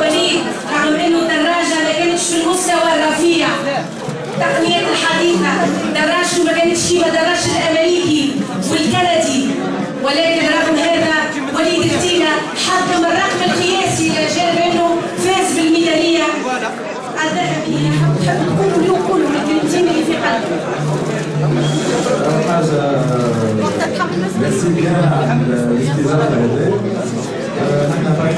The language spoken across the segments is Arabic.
وليد رغم انه دراجة ما كانتش في المستوى الرفيع التقنيات الحديثة دراجته ما كانتش شبه دراجه الامريكي والكندي ولكن رغم هذا وليد فتينا حطم الرقم القياسي إلى جانب أنه فاز بالميدالية الذهبية. حب تقولوا لي وقولوا الكلمتين اللي في قلبك. حاجة ميرسي بيان على الاستزاده هذه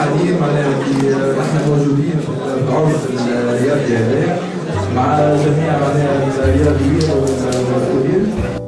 التعليم معناها في نحن موجودين في عرس الرياضي هذا مع جميع معناها الرياضيين والمسؤولين.